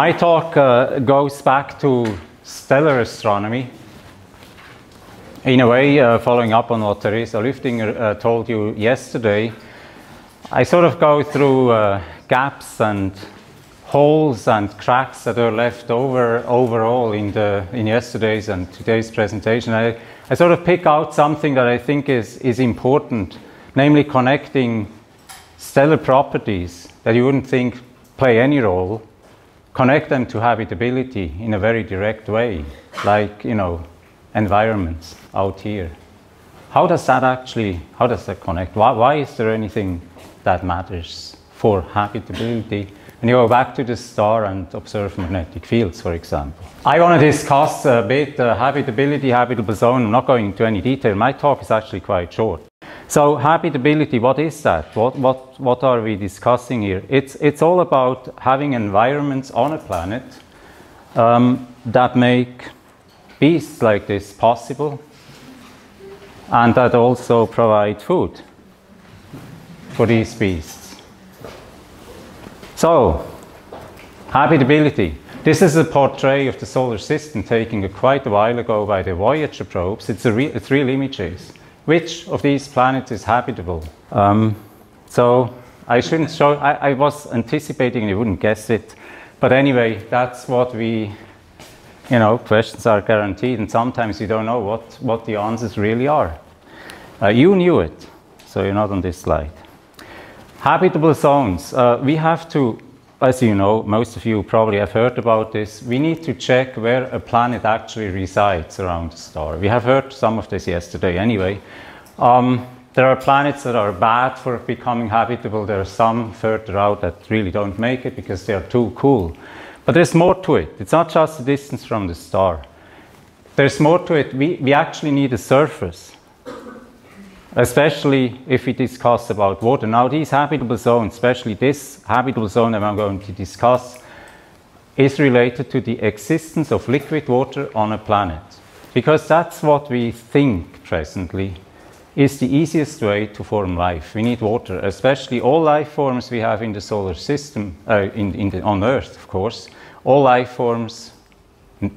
My talk uh, goes back to stellar astronomy. In a way, uh, following up on what Teresa Lüftinger uh, told you yesterday, I sort of go through uh, gaps and holes and cracks that are left over overall in, the, in yesterday's and today's presentation. I, I sort of pick out something that I think is, is important, namely connecting stellar properties that you wouldn't think play any role, connect them to habitability in a very direct way, like, you know, environments out here. How does that actually, how does that connect? Why, why is there anything that matters for habitability and you go back to the star and observe magnetic fields, for example. I want to discuss a bit uh, habitability, habitable zone. I'm not going into any detail. My talk is actually quite short. So habitability, what is that? What, what, what are we discussing here? It's, it's all about having environments on a planet um, that make beasts like this possible and that also provide food for these beasts. So, habitability. This is a portrait of the solar system taken quite a while ago by the Voyager probes. It's, a re it's real images. Which of these planets is habitable? Um, so I shouldn't show, I, I was anticipating you wouldn't guess it. But anyway, that's what we, you know, questions are guaranteed and sometimes you don't know what, what the answers really are. Uh, you knew it, so you're not on this slide. Habitable zones. Uh, we have to, as you know, most of you probably have heard about this, we need to check where a planet actually resides around the star. We have heard some of this yesterday anyway. Um, there are planets that are bad for becoming habitable. There are some further out that really don't make it because they are too cool. But there's more to it. It's not just the distance from the star. There's more to it. We, we actually need a surface especially if we discuss about water. Now these habitable zones, especially this habitable zone that I'm going to discuss, is related to the existence of liquid water on a planet. Because that's what we think presently is the easiest way to form life. We need water, especially all life forms we have in the solar system, uh, in, in the, on Earth, of course. All life forms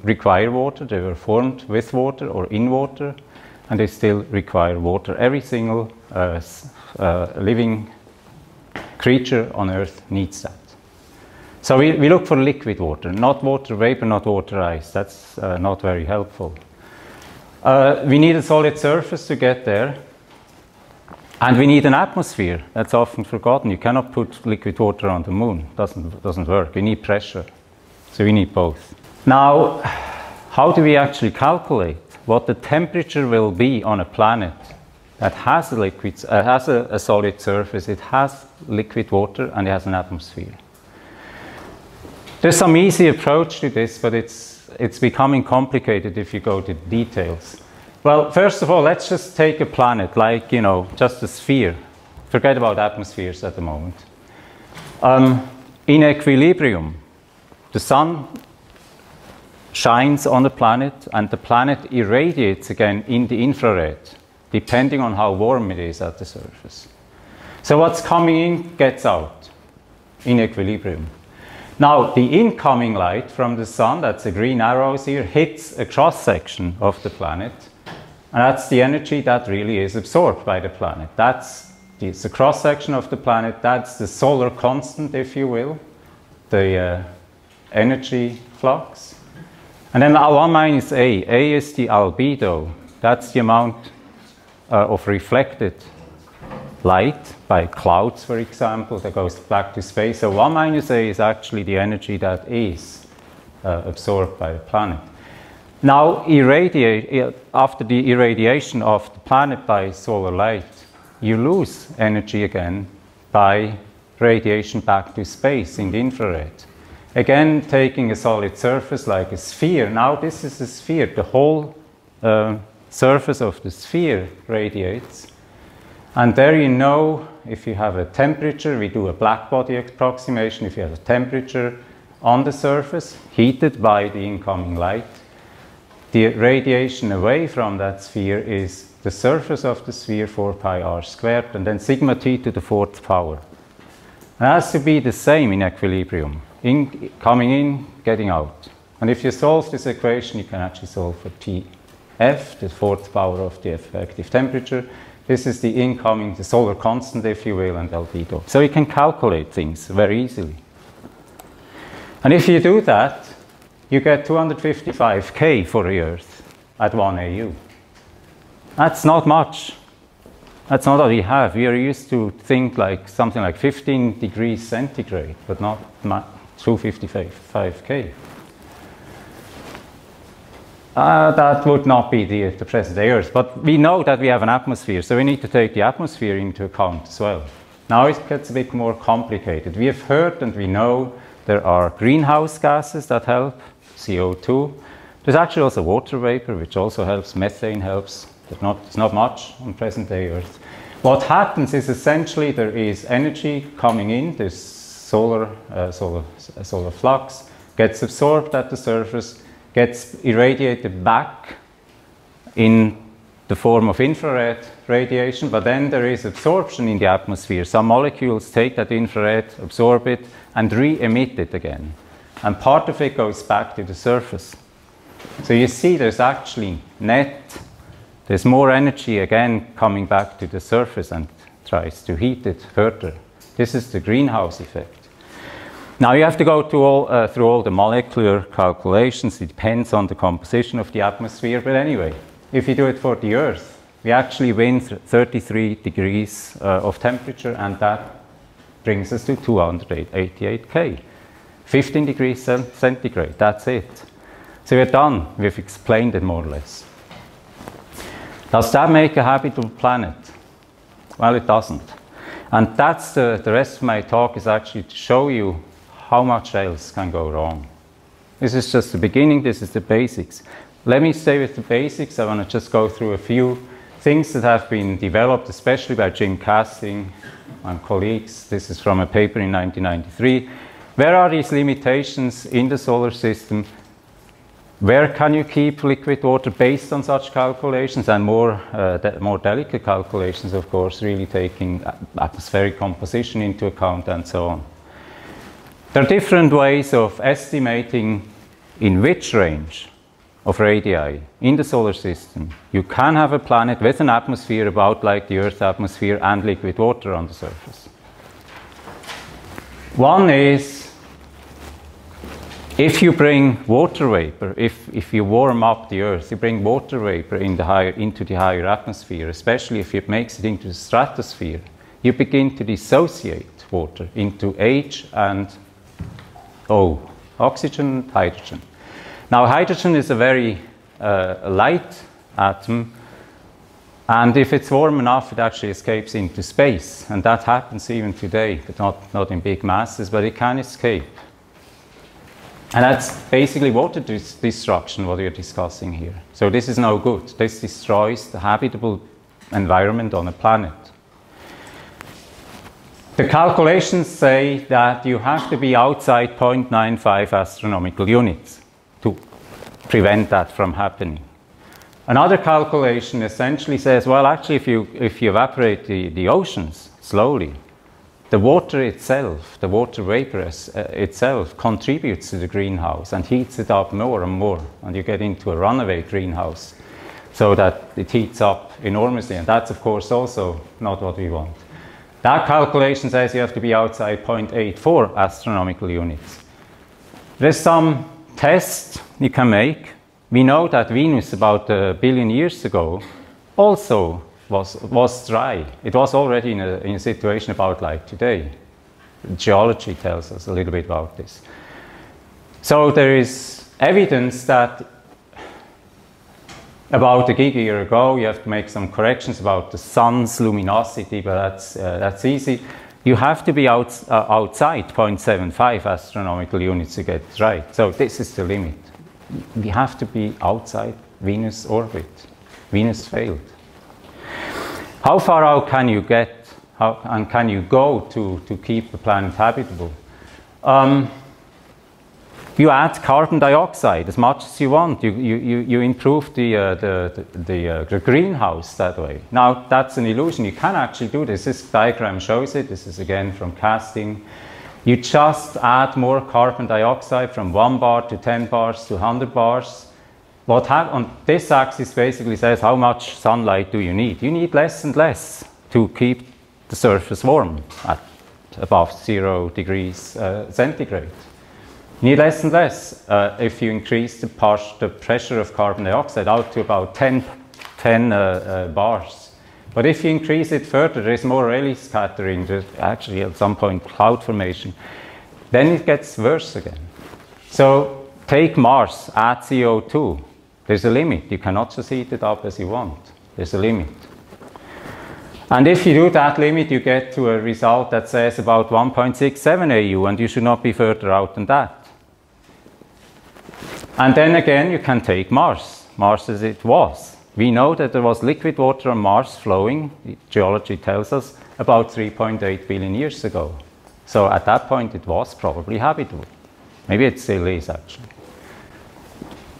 require water. They were formed with water or in water and they still require water. Every single uh, uh, living creature on Earth needs that. So we, we look for liquid water, not water vapor, not water ice. That's uh, not very helpful. Uh, we need a solid surface to get there. And we need an atmosphere. That's often forgotten. You cannot put liquid water on the moon. Doesn't doesn't work. We need pressure. So we need both. Now, how do we actually calculate what the temperature will be on a planet that has a liquid, uh, has a, a solid surface, it has liquid water, and it has an atmosphere. There's some easy approach to this, but it's, it's becoming complicated if you go to details. Well, first of all, let's just take a planet like, you know, just a sphere. Forget about atmospheres at the moment. Um, in equilibrium, the sun shines on the planet and the planet irradiates again in the infrared, depending on how warm it is at the surface. So what's coming in gets out in equilibrium. Now, the incoming light from the sun, that's the green arrows here, hits a cross section of the planet. And that's the energy that really is absorbed by the planet. That's the, the cross section of the planet, that's the solar constant, if you will, the uh, energy flux. And then one minus A. A is the albedo. That's the amount uh, of reflected light by clouds, for example, that goes back to space. So 1 minus A is actually the energy that is uh, absorbed by the planet. Now, after the irradiation of the planet by solar light, you lose energy again by radiation back to space in the infrared. Again, taking a solid surface like a sphere. Now this is a sphere. The whole uh, surface of the sphere radiates. And there you know, if you have a temperature, we do a black body approximation. If you have a temperature on the surface, heated by the incoming light, the radiation away from that sphere is the surface of the sphere 4 pi r squared, and then sigma t to the fourth power. It has to be the same in equilibrium in, coming in, getting out. And if you solve this equation, you can actually solve for Tf, the fourth power of the effective temperature. This is the incoming, the solar constant, if you will, and albedo. So you can calculate things very easily. And if you do that, you get 255K for the Earth at 1 AU. That's not much. That's not what we have. We are used to think like something like 15 degrees centigrade, but not much 255k. Uh, ah, that would not be the, the present Earth, but we know that we have an atmosphere, so we need to take the atmosphere into account as well. Now it gets a bit more complicated. We have heard and we know there are greenhouse gases that help, CO2. There's actually also water vapor, which also helps, methane helps. There's not, it's not much on present day Earth. What happens is essentially there is energy coming in, there's solar, uh, solar, solar flux, gets absorbed at the surface, gets irradiated back in the form of infrared radiation, but then there is absorption in the atmosphere. Some molecules take that infrared, absorb it, and re-emit it again. And part of it goes back to the surface. So you see there's actually net, there's more energy again coming back to the surface and tries to heat it further. This is the greenhouse effect. Now you have to go all, uh, through all the molecular calculations. It depends on the composition of the atmosphere. But anyway, if you do it for the Earth, we actually win 33 degrees uh, of temperature, and that brings us to 288 K. 15 degrees centigrade, that's it. So we're done. We've explained it more or less. Does that make a habitable planet? Well, it doesn't. And that's the, the rest of my talk is actually to show you how much else can go wrong. This is just the beginning, this is the basics. Let me stay with the basics. I want to just go through a few things that have been developed, especially by Jim Kasting and colleagues. This is from a paper in 1993. Where are these limitations in the solar system? Where can you keep liquid water based on such calculations and more, uh, de more delicate calculations, of course, really taking atmospheric composition into account and so on? There are different ways of estimating in which range of radii in the solar system you can have a planet with an atmosphere about like the Earth's atmosphere and liquid water on the surface. One is if you bring water vapor, if, if you warm up the Earth, you bring water vapor in the higher, into the higher atmosphere, especially if it makes it into the stratosphere, you begin to dissociate water into H and O, oxygen, and hydrogen. Now, hydrogen is a very uh, light atom, and if it's warm enough, it actually escapes into space. And that happens even today, but not, not in big masses, but it can escape. And that's basically water dis destruction, what we're discussing here. So this is no good. This destroys the habitable environment on a planet. The calculations say that you have to be outside 0.95 astronomical units to prevent that from happening. Another calculation essentially says, well, actually, if you, if you evaporate the, the oceans slowly, the water itself, the water vapor uh, itself, contributes to the greenhouse and heats it up more and more. And you get into a runaway greenhouse so that it heats up enormously. And that's, of course, also not what we want. That calculation says you have to be outside 0.84 astronomical units. There's some tests you can make. We know that Venus, about a billion years ago, also was, was dry. It was already in a, in a situation about like today. Geology tells us a little bit about this. So there is evidence that about a gig year ago. You have to make some corrections about the sun's luminosity, but that's, uh, that's easy. You have to be out, uh, outside 0.75 astronomical units to get it right. So this is the limit. We have to be outside Venus orbit. Venus failed. How far out can you get how, and can you go to, to keep the planet habitable? Um, you add carbon dioxide as much as you want. You, you, you improve the, uh, the, the, the, uh, the, greenhouse that way. Now, that's an illusion. You can actually do this. This diagram shows it. This is again from Kasting. You just add more carbon dioxide from 1 bar to 10 bars to 100 bars. What on this axis basically says how much sunlight do you need? You need less and less to keep the surface warm at above zero degrees uh, centigrade. You need less and less uh, if you increase the, the, pressure of carbon dioxide out to about 10, 10 uh, uh, bars. But if you increase it further, there is more Rayleigh scattering, there's actually at some point cloud formation, then it gets worse again. So take Mars, add CO2. There's a limit. You cannot just heat it up as you want. There's a limit. And if you do that limit, you get to a result that says about 1.67 AU, and you should not be further out than that. And then again, you can take Mars. Mars as it was. We know that there was liquid water on Mars flowing, geology tells us, about 3.8 billion years ago. So at that point, it was probably habitable. Maybe it still is, actually.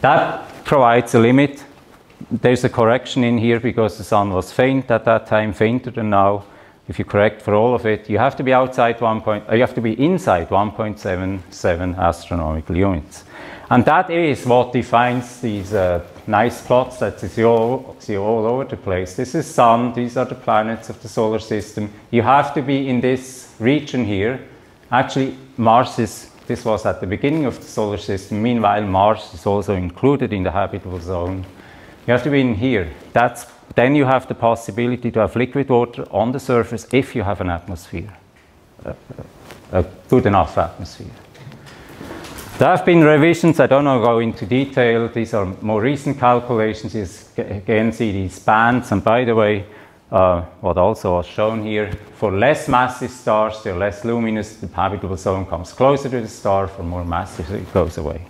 That provides a limit there's a correction in here because the sun was faint at that time, fainter than now. If you correct for all of it, you have to be outside one point, uh, you have to be inside 1.77 astronomical units. And that is what defines these uh, nice plots that you see all, see all over the place. This is sun, these are the planets of the solar system. You have to be in this region here. Actually, Mars is, this was at the beginning of the solar system. Meanwhile, Mars is also included in the habitable zone. You have to be in here. That's, then you have the possibility to have liquid water on the surface if you have an atmosphere, a, good enough atmosphere. There have been revisions, I don't know go into detail, these are more recent calculations, you again see these bands, and by the way, uh, what also was shown here, for less massive stars, they're less luminous, the habitable zone comes closer to the star, for more massive, it goes away.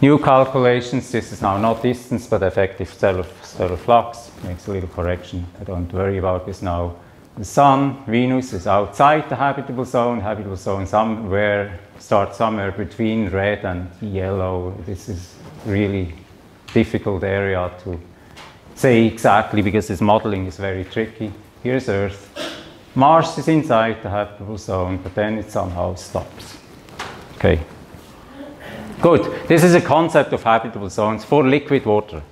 New calculations, this is now not distance but effective stellar, stellar flux, makes a little correction, I don't worry about this now. The Sun, Venus is outside the habitable zone, habitable zone somewhere, starts somewhere between red and yellow. This is really difficult area to say exactly because this modeling is very tricky. Here's Earth. Mars is inside the habitable zone, but then it somehow stops. Okay. Good. This is a concept of habitable zones for liquid water.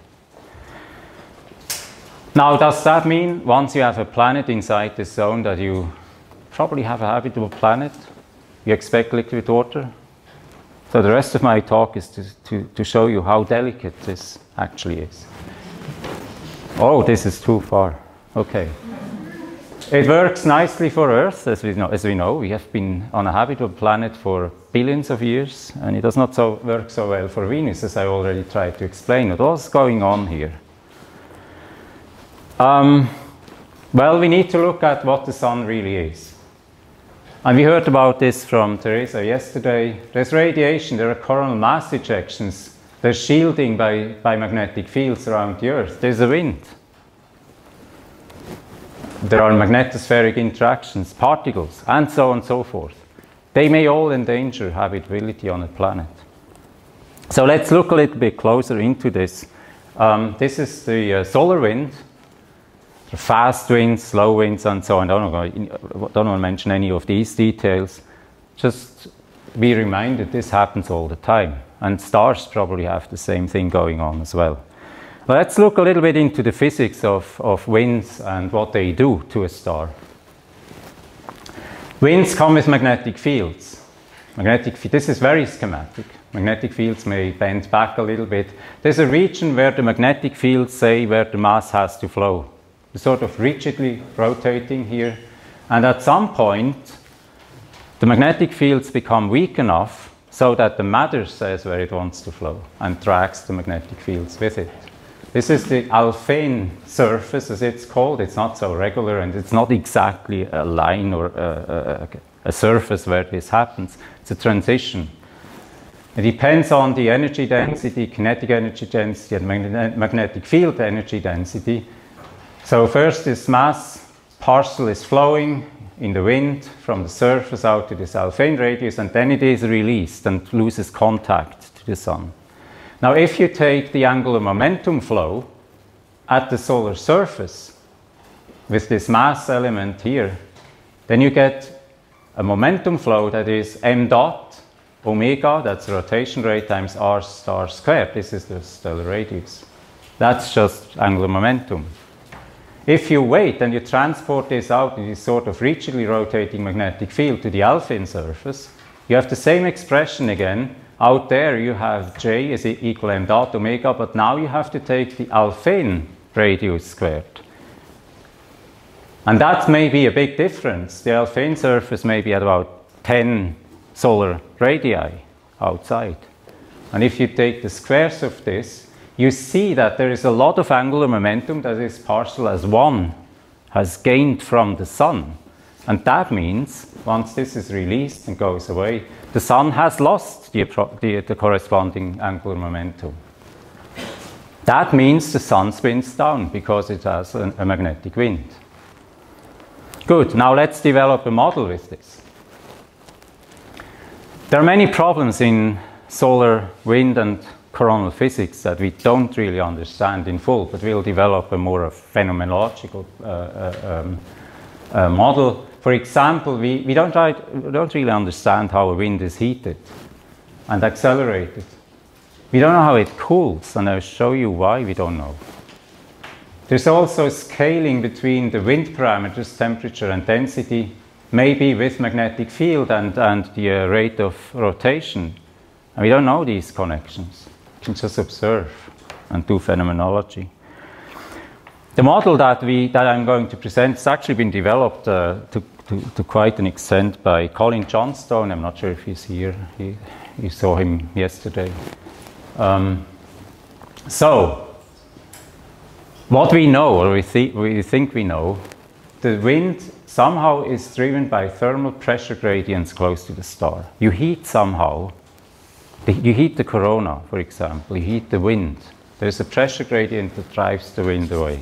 Now, does that mean once you have a planet inside this zone that you probably have a habitable planet? You expect liquid water? So the rest of my talk is to, to, to show you how delicate this actually is. Oh, this is too far. Okay. It works nicely for Earth, as we, know, as we know. We have been on a habitable planet for billions of years, and it does not so work so well for Venus, as I already tried to explain. What's going on here? Um, well, we need to look at what the sun really is. And we heard about this from Teresa yesterday. There's radiation, there are coronal mass ejections, there's shielding by, by magnetic fields around the Earth, there's a wind there are magnetospheric interactions, particles, and so on and so forth. They may all endanger habitability on a planet. So let's look a little bit closer into this. Um, this is the uh, solar wind, fast winds, slow winds, and so on. I don't, know, don't want to mention any of these details. Just be reminded this happens all the time. And stars probably have the same thing going on as well. Let's look a little bit into the physics of, of winds and what they do to a star. Winds come with magnetic fields. Magnetic, this is very schematic. Magnetic fields may bend back a little bit. There's a region where the magnetic fields say where the mass has to flow. It's sort of rigidly rotating here. And at some point, the magnetic fields become weak enough so that the matter says where it wants to flow and drags the magnetic fields with it. This is the Alfvén surface, as it's called. It's not so regular and it's not exactly a line or a, a, a surface where this happens. It's a transition. It depends on the energy density, kinetic energy density, and magnetic field energy density. So first this mass parcel is flowing in the wind from the surface out to this Alfvén radius, and then it is released and loses contact to the sun. Now, if you take the angular momentum flow at the solar surface with this mass element here, then you get a momentum flow that is m dot omega, that's rotation rate, times r star squared. This is the stellar radius. That's just angular momentum. If you wait and you transport this out in this sort of rigidly rotating magnetic field to the Alfvén surface, you have the same expression again. Out there you have J is equal m dot omega, but now you have to take the Alfvén radius squared. And that may be a big difference. The Alfvén surface may be at about 10 solar radii outside. And if you take the squares of this, you see that there is a lot of angular momentum that is partial as 1 has gained from the sun. And that means once this is released and goes away, the sun has lost the, the, the corresponding angular momentum. That means the sun spins down because it has a, a magnetic wind. Good, now let's develop a model with this. There are many problems in solar wind and coronal physics that we don't really understand in full, but we'll develop a more phenomenological uh, uh, um, uh, model. For example, we, we don't, we don't really understand how a wind is heated and accelerated. We don't know how it cools, and I'll show you why we don't know. There's also scaling between the wind parameters, temperature and density, maybe with magnetic field and, and the uh, rate of rotation. And we don't know these connections can just observe and do phenomenology. The model that, we, that I'm going to present has actually been developed uh, to, to, to, quite an extent by Colin Johnstone. I'm not sure if he's here. He, you saw him yesterday. Um, so, what we know, or we, th we think we know, the wind somehow is driven by thermal pressure gradients close to the star. You heat somehow you heat the corona, for example, you heat the wind. There's a pressure gradient that drives the wind away.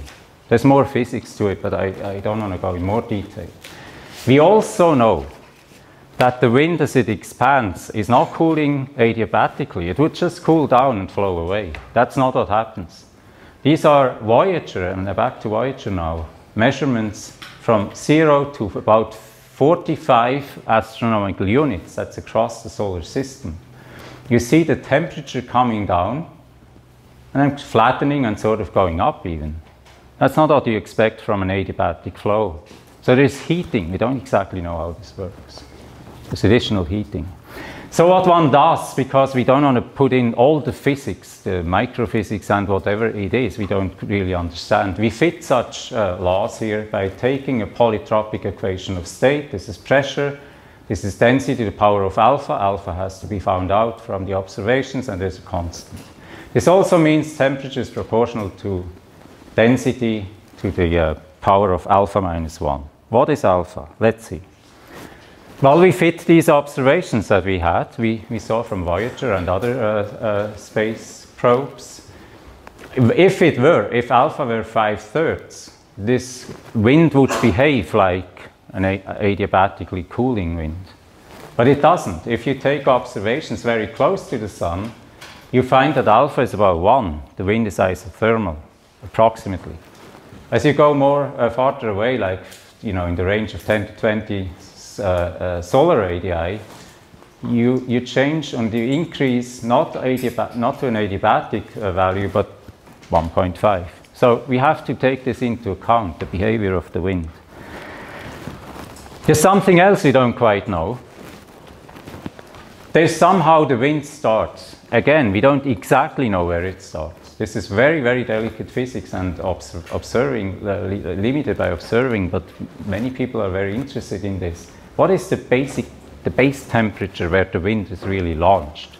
There's more physics to it, but I, I don't want to go in more detail. We also know that the wind as it expands is not cooling adiabatically. It would just cool down and flow away. That's not what happens. These are Voyager, and back to Voyager now, measurements from zero to about 45 astronomical units. That's across the solar system you see the temperature coming down and then flattening and sort of going up even. That's not what you expect from an adiabatic flow. So there's heating. We don't exactly know how this works. There's additional heating. So what one does, because we don't want to put in all the physics, the microphysics and whatever it is, we don't really understand. We fit such uh, laws here by taking a polytropic equation of state. This is pressure, this is density to the power of alpha. Alpha has to be found out from the observations and there's a constant. This also means temperature is proportional to density to the uh, power of alpha minus 1. What is alpha? Let's see. Well, we fit these observations that we had, we, we saw from Voyager and other uh, uh, space probes. If it were, if alpha were 5 thirds, this wind would behave like an adiabatically cooling wind. But it doesn't. If you take observations very close to the sun, you find that alpha is about 1. The wind is isothermal, approximately. As you go more uh, farther away, like you know, in the range of 10 to 20 uh, uh, solar radii, you, you change and you increase not, not to an adiabatic uh, value, but 1.5. So we have to take this into account, the behavior of the wind. There's something else we don't quite know. There's somehow the wind starts. Again, we don't exactly know where it starts. This is very, very delicate physics and observing, uh, limited by observing, but many people are very interested in this. What is the basic, the base temperature where the wind is really launched?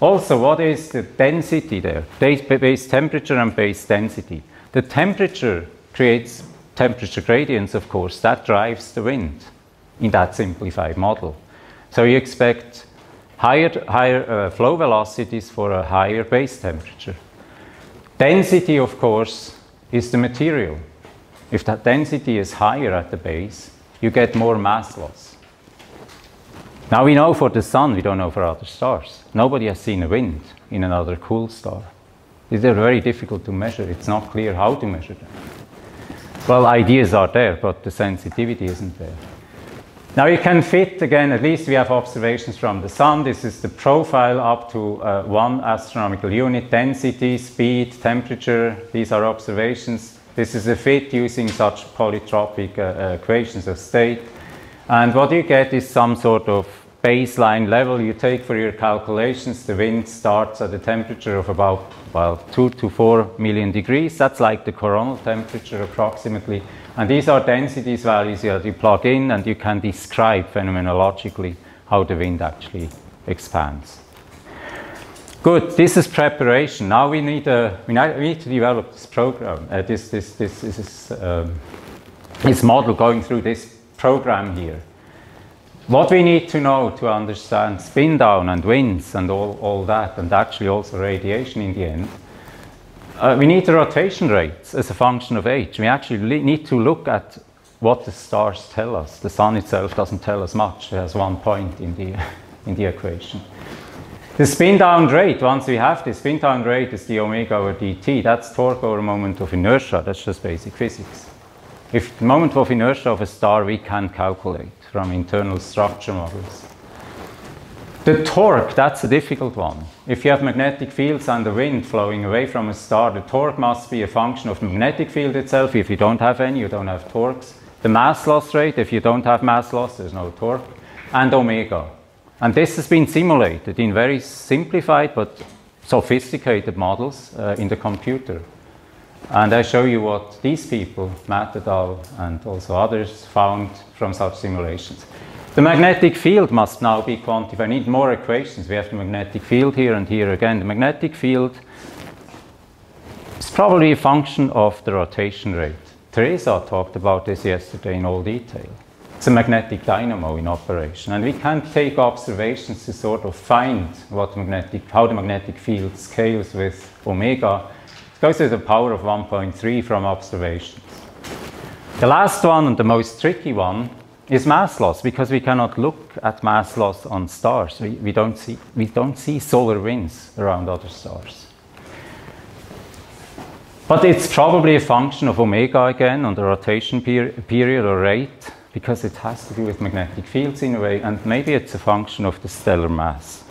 Also, what is the density there? Base temperature and base density. The temperature creates temperature gradients, of course, that drives the wind in that simplified model. So you expect higher, higher uh, flow velocities for a higher base temperature. Density, of course, is the material. If that density is higher at the base, you get more mass loss. Now we know for the sun, we don't know for other stars. Nobody has seen a wind in another cool star. They're very difficult to measure. It's not clear how to measure them. Well, ideas are there, but the sensitivity isn't there. Now you can fit, again, at least we have observations from the Sun. This is the profile up to uh, one astronomical unit, density, speed, temperature. These are observations. This is a fit using such polytropic uh, equations of state. And what you get is some sort of baseline level you take for your calculations. The wind starts at a temperature of about, well, 2 to 4 million degrees. That's like the coronal temperature approximately. And these are densities values that you plug in and you can describe phenomenologically how the wind actually expands. Good, this is preparation. Now we need, a, we need to develop this program, uh, this, this, this, this, um, this model going through this program here. What we need to know to understand spin down and winds and all, all that, and actually also radiation in the end, uh, we need the rotation rates as a function of age. We actually need to look at what the stars tell us. The sun itself doesn't tell us much. It has one point in the, in the equation. The spin down rate, once we have the spin down rate is the omega over dt. That's torque over moment of inertia. That's just basic physics. If the moment of inertia of a star we can calculate from internal structure models. The torque, that's a difficult one. If you have magnetic fields and the wind flowing away from a star, the torque must be a function of the magnetic field itself. If you don't have any, you don't have torques. The mass loss rate, if you don't have mass loss, there's no torque. And omega. And this has been simulated in very simplified but sophisticated models uh, in the computer. And I show you what these people, Matt et al. and also others, found from such simulations. The magnetic field must now be quantified. I need more equations. We have the magnetic field here and here again. The magnetic field is probably a function of the rotation rate. Teresa talked about this yesterday in all detail. It's a magnetic dynamo in operation, and we can take observations to sort of find what magnetic, how the magnetic field scales with omega. Goes to the power of 1.3 from observations. The last one and the most tricky one is mass loss because we cannot look at mass loss on stars. We, we, don't, see, we don't see solar winds around other stars. But it's probably a function of omega again on the rotation per period or rate because it has to do with magnetic fields in a way, and maybe it's a function of the stellar mass.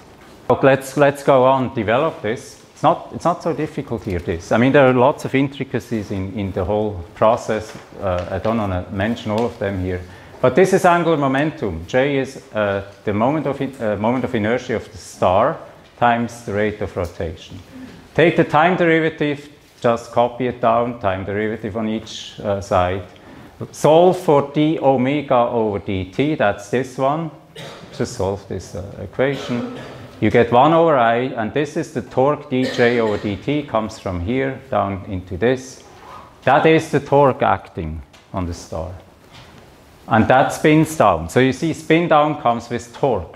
But Let's, let's go on, develop this. It's not, it's not so difficult here, this. I mean, there are lots of intricacies in, in the whole process. Uh, I don't want to mention all of them here. But this is angular momentum. J is uh, the moment of, uh, moment of inertia of the star times the rate of rotation. Take the time derivative, just copy it down, time derivative on each uh, side. Solve for d omega over dt, that's this one. Just solve this uh, equation. You get 1 over i, and this is the torque dj over dt, comes from here down into this. That is the torque acting on the star. And that spins down. So you see, spin down comes with torque.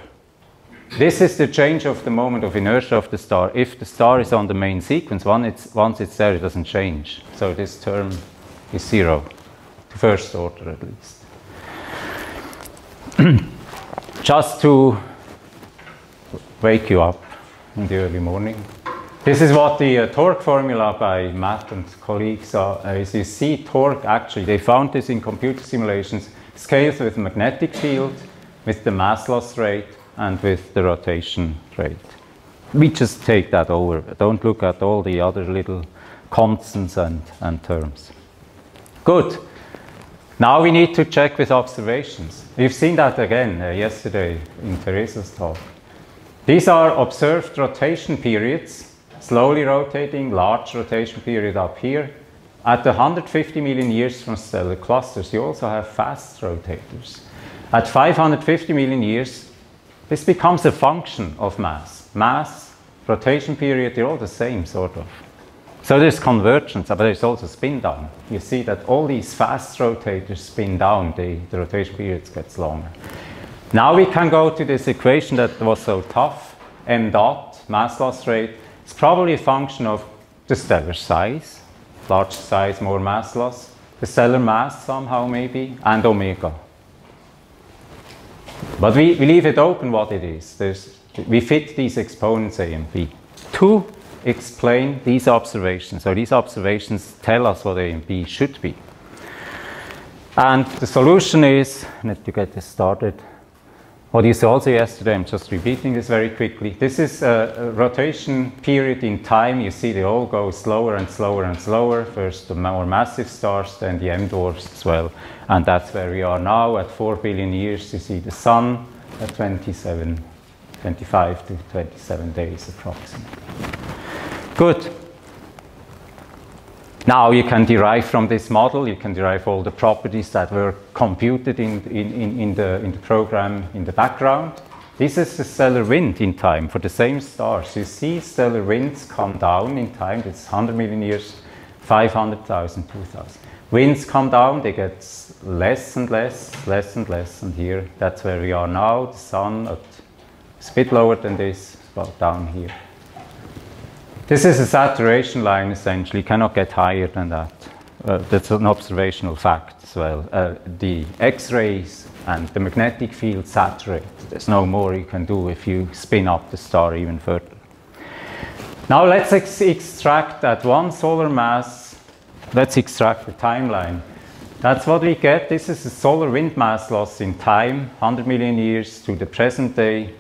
This is the change of the moment of inertia of the star. If the star is on the main sequence, once it's, once it's there, it doesn't change. So this term is zero, the first order at least. Just to wake you up in the early morning. This is what the uh, torque formula by Matt and colleagues are. Uh, is you see torque actually, they found this in computer simulations scales with magnetic field, with the mass loss rate, and with the rotation rate. We just take that over. Don't look at all the other little constants and, and terms. Good. Now we need to check with observations. We've seen that again uh, yesterday in Teresa's talk. These are observed rotation periods, slowly rotating, large rotation period up here, at 150 million years from stellar clusters, you also have fast rotators. At 550 million years, this becomes a function of mass. Mass, rotation period, they're all the same, sort of. So there's convergence, but there's also spin down. You see that all these fast rotators spin down, the, the rotation period gets longer. Now we can go to this equation that was so tough, m dot, mass loss rate. It's probably a function of the stellar size, large size, more mass loss, the stellar mass somehow maybe, and omega. But we, we leave it open what it is. There's, we fit these exponents a and b to explain these observations. So these observations tell us what a and b should be. And the solution is, need to get this started. What you saw also yesterday, I'm just repeating this very quickly. This is a, rotation period in time. You see they all go slower and slower and slower. First the more massive stars, then the M dwarfs as well. And that's where we are now at 4 billion years. You see the sun at 27, 25 to 27 days approximately. Good. Now you can derive from this model, you can derive all the properties that were computed in, in, in, the, in the program in the background. This is the stellar wind in time for the same stars. You see stellar winds come down in time, it's 100 million years, 500,000, 2,000. Winds come down, they get less and less, less and less, and here, that's where we are now. The sun, at, a bit lower than this, about down here. This is a saturation line essentially, You cannot get higher than that. Uh, that's an observational fact as well. Uh, the X-rays and the magnetic field saturate. There's no more you can do if you spin up the star even further. Now let's ex extract that one solar mass. Let's extract the timeline. That's what we get. This is a solar wind mass loss in time, 100 million years to the present day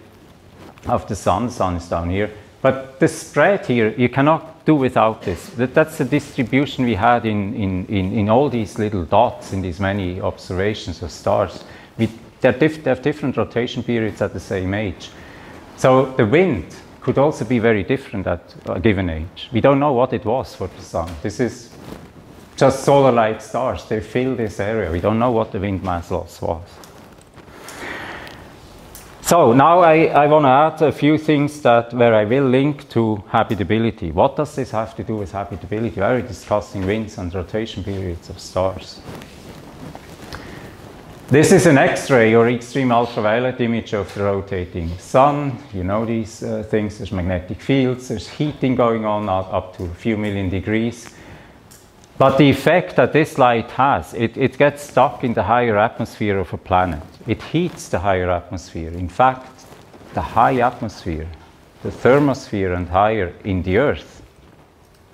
of the sun. The sun is down here. But the spread here, you cannot do without this. That, that's the distribution we had in, in, in, in, all these little dots in these many observations of stars. We, they have different rotation periods at the same age. So the wind could also be very different at a given age. We don't know what it was for the sun. This is just solar-like stars. They fill this area. We don't know what the wind mass loss was. So now I, I want to add a few things that where I will link to habitability. What does this have to do with habitability? We are discussing winds and rotation periods of stars. This is an X-ray or extreme ultraviolet image of the rotating sun. You know these uh, things, there's magnetic fields, there's heating going on up, to a few million degrees. But the effect that this light has, it, it gets stuck in the higher atmosphere of a planet. It heats the higher atmosphere. In fact, the high atmosphere, the thermosphere and higher in the Earth,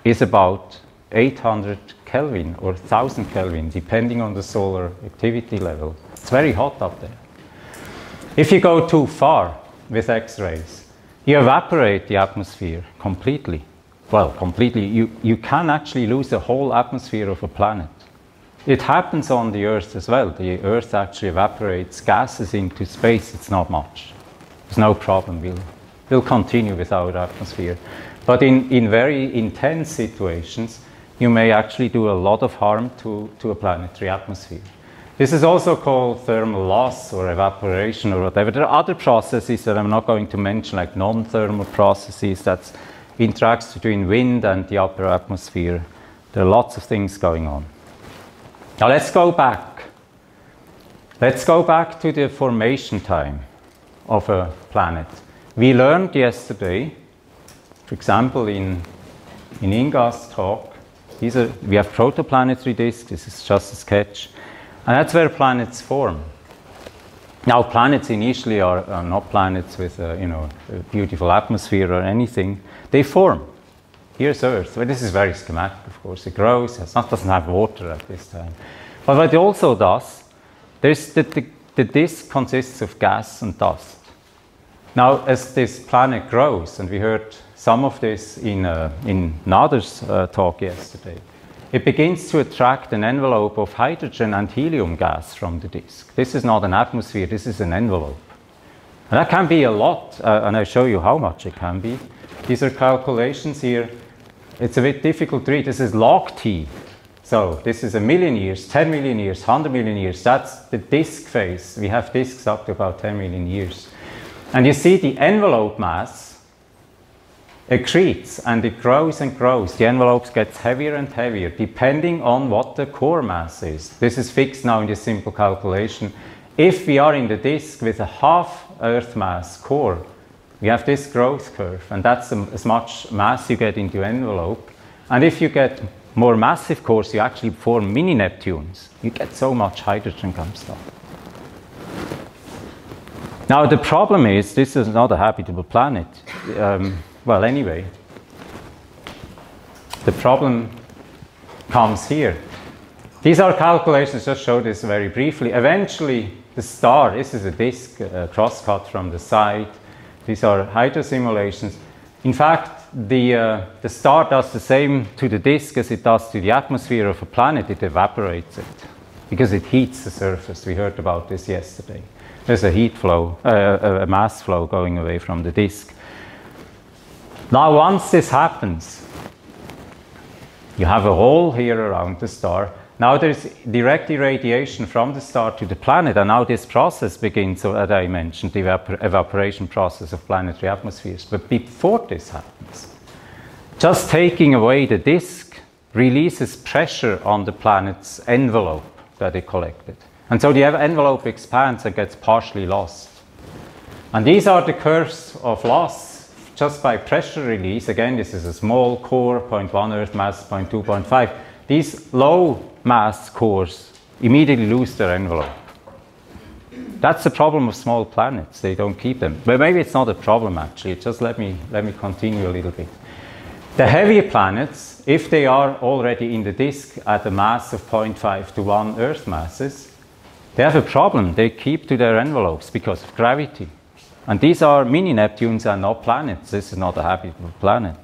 is about 800 Kelvin or 1000 Kelvin, depending on the solar activity level. It's very hot up there. If you go too far with X-rays, you evaporate the atmosphere completely well, completely, you, you can actually lose the whole atmosphere of a planet. It happens on the Earth as well. The Earth actually evaporates gases into space. It's not much. There's no problem. We'll, we'll continue with our atmosphere. But in, in very intense situations, you may actually do a lot of harm to, to a planetary atmosphere. This is also called thermal loss or evaporation or whatever. There are other processes that I'm not going to mention, like non-thermal processes. that interacts between wind and the upper atmosphere. There are lots of things going on. Now let's go back. Let's go back to the formation time of a planet. We learned yesterday, for example, in, in Inga's talk, these are, we have protoplanetary disks, this is just a sketch, and that's where planets form. Now, planets initially are, are not planets with a, you know, a beautiful atmosphere or anything. They form. Here's Earth. Well, this is very schematic, of course. It grows. It doesn't have water at this time. But what it also does, there's the, the, the disk consists of gas and dust. Now, as this planet grows, and we heard some of this in, uh, in Nader's uh, talk yesterday, it begins to attract an envelope of hydrogen and helium gas from the disk. This is not an atmosphere, this is an envelope. And that can be a lot, uh, and I'll show you how much it can be. These are calculations here. It's a bit difficult to read. This is log t. So this is a million years, 10 million years, 100 million years. That's the disk phase. We have disks up to about 10 million years. And you see the envelope mass accretes and it grows and grows. The envelope gets heavier and heavier depending on what the core mass is. This is fixed now in this simple calculation. If we are in the disk with a half Earth mass core, we have this growth curve and that's as much mass you get into envelope. And if you get more massive cores, you actually form mini Neptunes. You get so much hydrogen comes down. Now the problem is this is not a habitable planet. Um, well, anyway, the problem comes here. These are calculations, just show this very briefly. Eventually, the star, this is a disk, a crosscut from the side. These are hydro simulations. In fact, the, uh, the star does the same to the disk as it does to the atmosphere of a planet. It evaporates it because it heats the surface. We heard about this yesterday. There's a heat flow, uh, a mass flow going away from the disk. Now, once this happens, you have a hole here around the star. Now there's direct irradiation from the star to the planet, and now this process begins, so as I mentioned, the evap evaporation process of planetary atmospheres. But before this happens, just taking away the disk releases pressure on the planet's envelope that it collected. And so the envelope expands and gets partially lost. And these are the curves of loss just by pressure release. Again, this is a small core, 0.1 Earth mass, 0.2, 0.5. These low mass cores immediately lose their envelope. That's the problem of small planets. They don't keep them. But maybe it's not a problem actually. Just let me, let me continue a little bit. The heavier planets, if they are already in the disk at a mass of 0.5 to 1 Earth masses, they have a problem. They keep to their envelopes because of gravity. And these are mini Neptunes and not planets. This is not a habitable planet.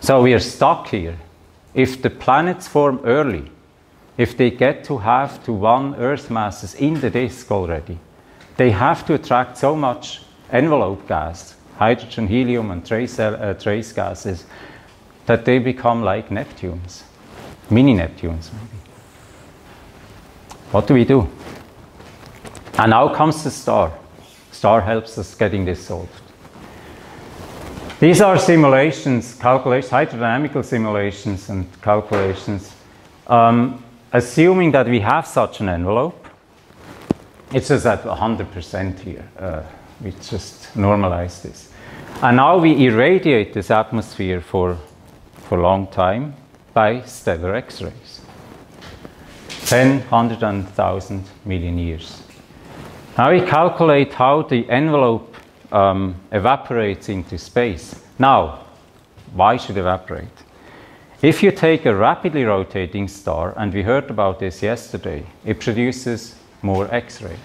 So we are stuck here. If the planets form early, if they get to have to one Earth masses in the disk already, they have to attract so much envelope gas, hydrogen, helium, and trace, uh, trace gases, that they become like Neptunes, mini Neptunes maybe. What do we do? And now comes the star. Star helps us getting this solved. These are simulations, calculations, hydrodynamical simulations and calculations. Um, assuming that we have such an envelope, it's just at 100% here. Uh, we just normalize this. And now we irradiate this atmosphere for, for a long time by stellar X-rays. 10, 100, and 1,000 million years. Now we calculate how the envelope um, evaporates into space. Now, why should evaporate? If you take a rapidly rotating star, and we heard about this yesterday, it produces more X-rays.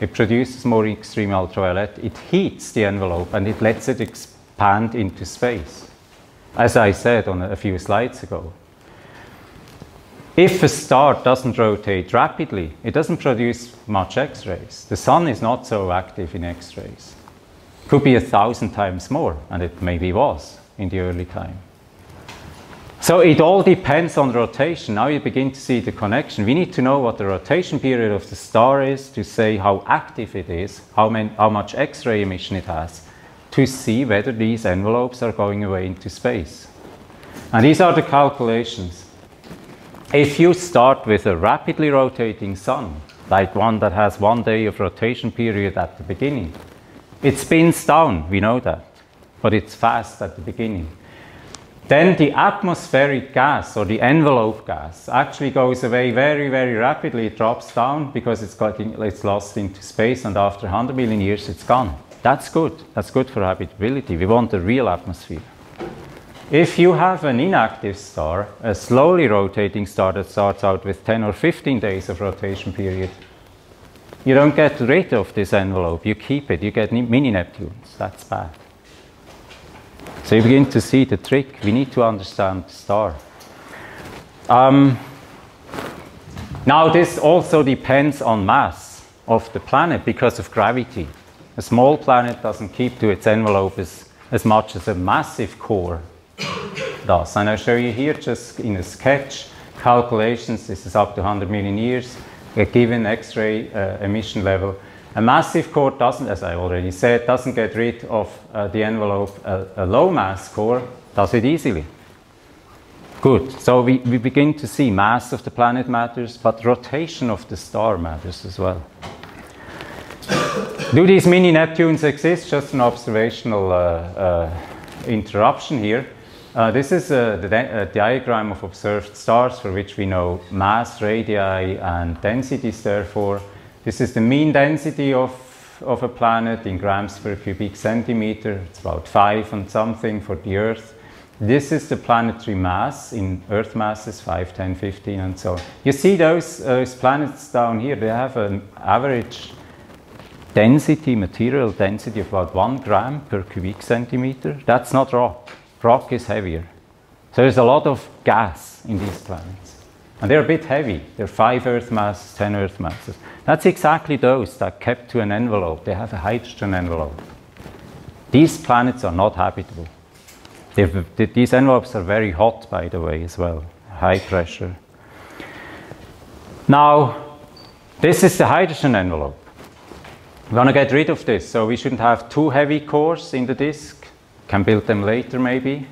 It produces more extreme ultraviolet. It heats the envelope and it lets it expand into space. As I said on a few slides ago, if a star doesn't rotate rapidly, it doesn't produce much X-rays. The sun is not so active in X-rays. Could be a thousand times more, and it maybe was in the early time. So it all depends on rotation. Now you begin to see the connection. We need to know what the rotation period of the star is to say how active it is, how, many, how much X-ray emission it has, to see whether these envelopes are going away into space. And these are the calculations. If you start with a rapidly rotating sun, like one that has one day of rotation period at the beginning, it spins down, we know that, but it's fast at the beginning. Then the atmospheric gas or the envelope gas actually goes away very, very rapidly. It drops down because it's, got in, it's lost into space, and after 100 million years, it's gone. That's good. That's good for habitability. We want a real atmosphere. If you have an inactive star, a slowly rotating star that starts out with 10 or 15 days of rotation period, you don't get rid of this envelope. You keep it. You get mini Neptunes. That's bad. So you begin to see the trick. We need to understand the star. Um, now this also depends on mass of the planet because of gravity. A small planet doesn't keep to its envelope as, as much as a massive core does. And I'll show you here just in a sketch calculations. This is up to 100 million years, a given X-ray uh, emission level. A massive core doesn't, as I already said, doesn't get rid of uh, the envelope. A, a, low mass core does it easily. Good. So we, we begin to see mass of the planet matters, but rotation of the star matters as well. Do these mini Neptunes exist? Just an observational uh, uh interruption here. Uh, this is a, a, diagram of observed stars for which we know mass, radii, and densities therefore. This is the mean density of, of a planet in grams per cubic centimeter. It's about 5 and something for the Earth. This is the planetary mass in Earth masses 5, 10, 15, and so on. You see those, those planets down here, they have an average density, material density of about one gram per cubic centimeter. That's not rock. Rock is heavier. So there's a lot of gas in these planets. And they're a bit heavy. They're five Earth masses, 10 Earth masses. That's exactly those that kept to an envelope. They have a hydrogen envelope. These planets are not habitable. They've, these envelopes are very hot, by the way, as well, high pressure. Now, this is the hydrogen envelope. We want to get rid of this, so we shouldn't have too heavy cores in the disk. Can build them later, maybe.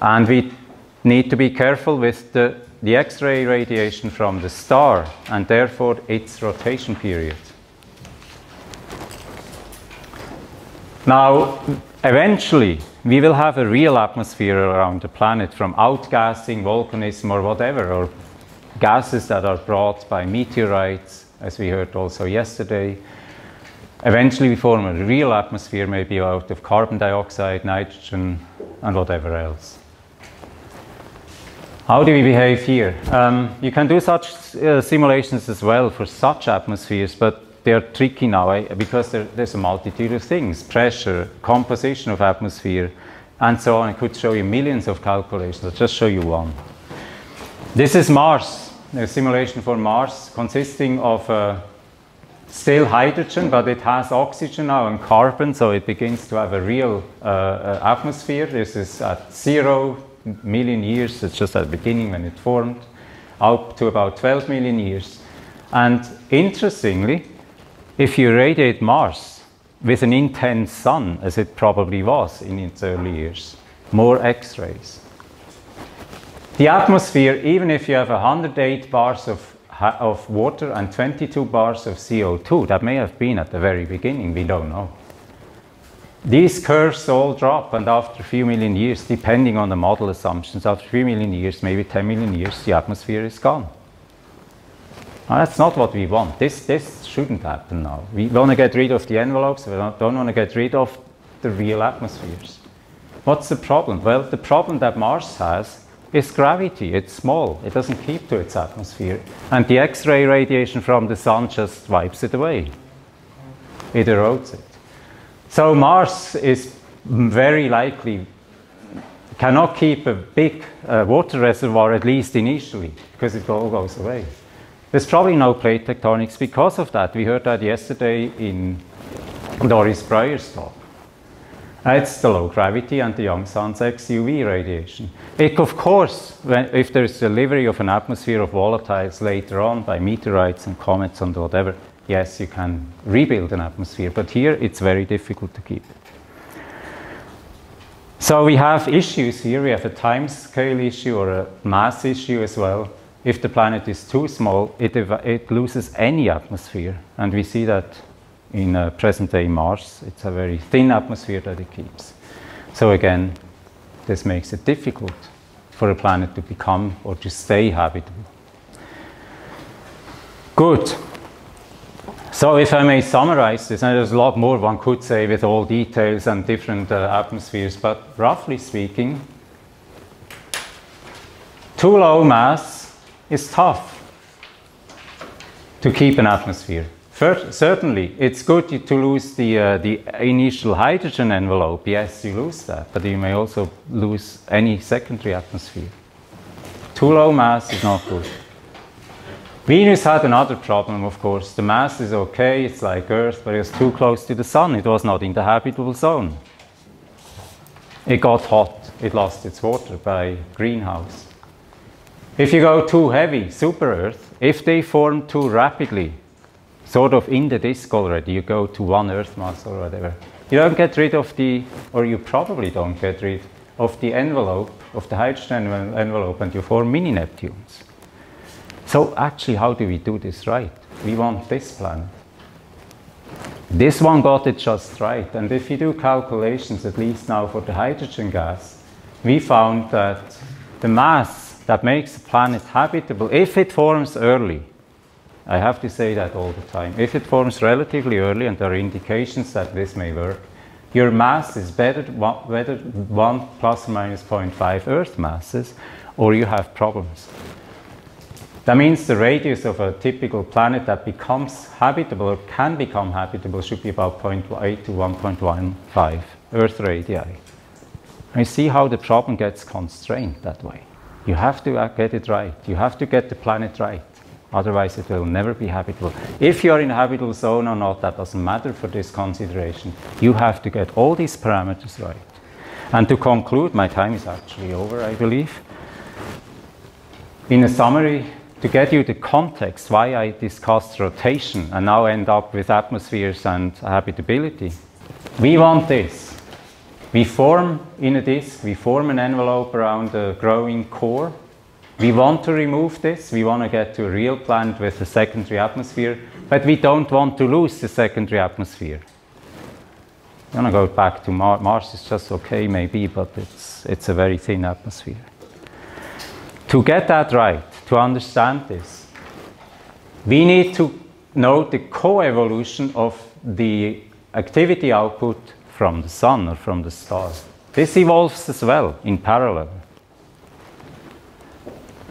And we need to be careful with the, the X-ray radiation from the star, and therefore its rotation period. Now, eventually, we will have a real atmosphere around the planet from outgassing, volcanism, or whatever, or gases that are brought by meteorites, as we heard also yesterday. Eventually, we form a real atmosphere, maybe out of carbon dioxide, nitrogen, and whatever else. How do we behave here? Um, you can do such uh, simulations as well for such atmospheres, but they're tricky now eh? because there, there's a multitude of things pressure, composition of atmosphere, and so on. I could show you millions of calculations. I'll just show you one. This is Mars, a simulation for Mars consisting of uh, still hydrogen, but it has oxygen now and carbon, so it begins to have a real uh, uh atmosphere. This is at zero million years, it's just at the beginning when it formed, up to about 12 million years. And interestingly, if you radiate Mars with an intense sun, as it probably was in its early years, more X rays. The atmosphere, even if you have 108 bars of, of water and 22 bars of CO2, that may have been at the very beginning, we don't know. These curves all drop, and after a few million years, depending on the model assumptions, after a few million years, maybe 10 million years, the atmosphere is gone. Now, that's not what we want. This, this shouldn't happen now. We want to get rid of the envelopes, we don't, don't want to get rid of the real atmospheres. What's the problem? Well, the problem that Mars has is gravity. It's small, it doesn't keep to its atmosphere. And the X ray radiation from the sun just wipes it away, it erodes it. So, Mars is very likely cannot keep a big uh, water reservoir, at least initially, because it all goes away. There's probably no plate tectonics because of that. We heard that yesterday in Doris Breuer's talk. It's the low gravity and the young sun's XUV radiation. It, of course, when, if there's delivery of an atmosphere of volatiles later on by meteorites and comets and whatever, yes, you can rebuild an atmosphere. But here it's very difficult to keep. So we have issues here. We have a time scale issue or a mass issue as well if the planet is too small, it, it loses any atmosphere. And we see that in uh, present day Mars. It's a very thin atmosphere that it keeps. So again, this makes it difficult for a planet to become or to stay habitable. Good. So if I may summarize this, and there's a lot more one could say with all details and different uh, atmospheres, but roughly speaking, too low mass is tough to keep an atmosphere. First, certainly, it's good to lose the, uh, the initial hydrogen envelope. Yes, you lose that, but you may also lose any secondary atmosphere. Too low mass is not good. Venus had another problem, of course. The mass is okay, it's like Earth, but it was too close to the Sun. It was not in the habitable zone. It got hot, it lost its water by greenhouse. If you go too heavy, super Earth, if they form too rapidly, sort of in the disk already, you go to one Earth mass or whatever, you don't get rid of the, or you probably don't get rid of the envelope, of the hydrogen envelope, and you form mini Neptunes. So, actually, how do we do this right? We want this planet. This one got it just right. And if you do calculations, at least now for the hydrogen gas, we found that the mass that makes the planet habitable if it forms early. I have to say that all the time. If it forms relatively early, and there are indications that this may work, Your mass is better whether 1 plus or minus 0.5 Earth masses, or you have problems. That means the radius of a typical planet that becomes habitable or can become habitable should be about 0.8 to 1.15 Earth radii. You see how the problem gets constrained that way. You have to uh, get it right. You have to get the planet right. Otherwise, it will never be habitable. If you're in a habitable zone or not, that doesn't matter for this consideration. You have to get all these parameters right. And to conclude, my time is actually over, I believe. In a summary, to get you the context why I discussed rotation and now end up with atmospheres and habitability, we want this. We form in a disk, we form an envelope around a growing core. We want to remove this, we want to get to a real planet with a secondary atmosphere, but we don't want to lose the secondary atmosphere. You want to go back to Mars, Mars is just okay maybe, but it's, it's a very thin atmosphere. To get that right, to understand this, we need to know the co-evolution of the activity output from the sun or from the star. This evolves as well in parallel.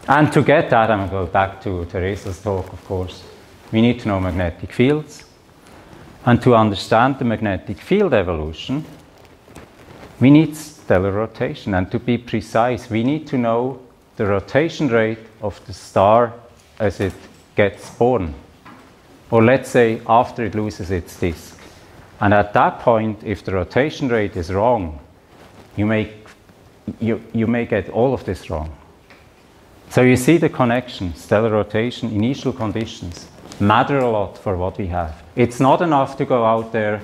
And to get that, I'm going to go back to Teresa's talk, of course. We need to know magnetic fields. And to understand the magnetic field evolution, we need stellar rotation. And to be precise, we need to know the rotation rate of the star as it gets born. Or let's say after it loses its disk. And at that point, if the rotation rate is wrong, you may, you, you may get all of this wrong. So you see the connection, stellar rotation, initial conditions matter a lot for what we have. It's not enough to go out there,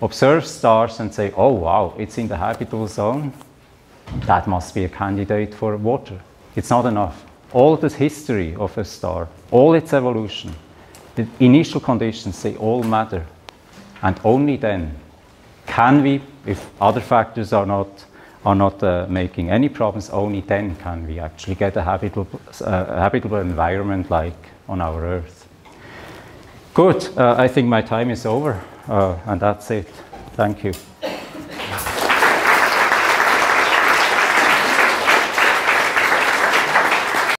observe stars and say, oh wow, it's in the habitable zone. That must be a candidate for water. It's not enough. All the history of a star, all its evolution, the initial conditions, they all matter. And only then can we, if other factors are not, are not uh, making any problems, only then can we actually get a habitable, uh, habitable environment like on our Earth. Good, uh, I think my time is over, uh, and that's it. Thank you.